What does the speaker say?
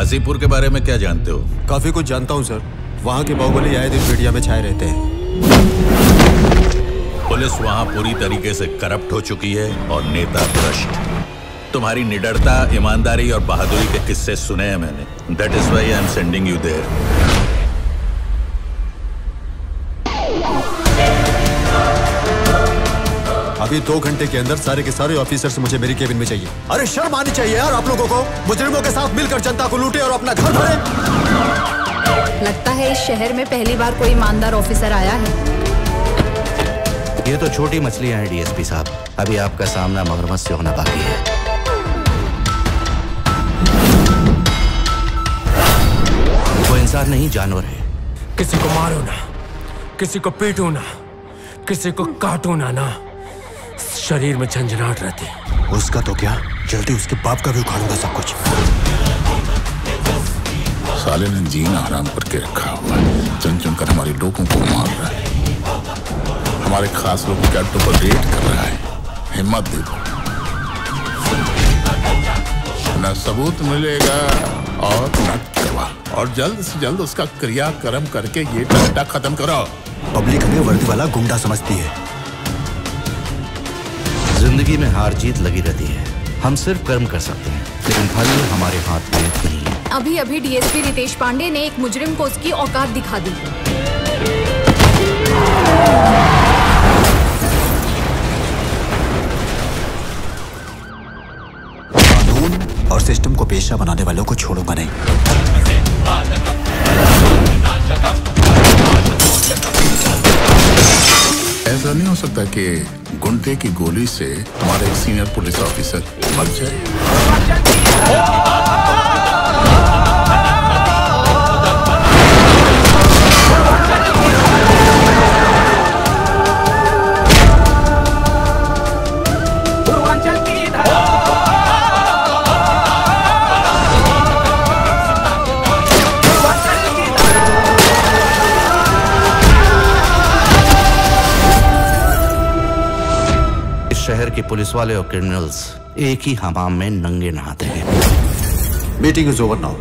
गाजीपुर के बारे में क्या जानते हो? काफ़ी कुछ जानता हूँ सर। वहाँ के बाहुबली आए दिन मीडिया में छाए रहते हैं। पुलिस वहाँ पूरी तरीके से करप्ट हो चुकी है और नेता भ्रष्ट। तुम्हारी निडरता ईमानदारी और बहादुरी के किस्से सुने हैं मैंने। That is why I am sending you there अभी दो घंटे के अंदर सारे के सारे ऑफिसर्स मुझे मेरी केबिन में चाहिए। अरे शर्म आनी चाहिए यार आप लोगों को। मुजरिमों के साथ मिलकर जनता को लूटे और अपना घर भरे। लगता है इस शहर में पहली बार कोई ईमानदार ऑफिसर आया है। ये तो छोटी मछलियाँ हैं डीएसपी साहब। अभी आपका सामना मगरमच्छ से होना बाकी है। वो इंसान नहीं जानवर है। किसी को मारो ना किसी को पीटो ना किसी को काटो ना ना। शरीर में झंझनाट रहती है। उसका तो क्या? जल्दी उसके बाप का भी उखाड़ूँगा सब कुछ। साले ने जीना हराम करके रखा हुआ है। चुन चुन कर हमारे लोगों को मार रहा है। हमारे खास लोग के अड्डों पर रेड कर रहा है। हिम्मत देखो न सबूत मिलेगा और न गवाह और जल्द से जल्द उसका क्रियाक्रम करके ये डंडा खत्म करो। पब्लिक हमें वर्दी वाला गुंडा समझती है। ज़िंदगी में हार जीत लगी रहती है। हम सिर्फ़ कर्म कर सकते हैं लेकिन फल हमारे हाथ में नहीं है। अभी अभी डीएसपी रितेश पांडे ने एक मुजरिम को उसकी औकात दिखा दी। कानून और सिस्टम को पेशा बनाने वालों को छोड़ूँगा नहीं ऐसा नहीं हो सकता कि गुंडे की गोली से हमारे एक सीनियर पुलिस ऑफिसर मर जाए। इस के पुलिस वाले और क्रिमिनल्स एक ही हमाम में नंगे नहाते हैं। Meeting is over now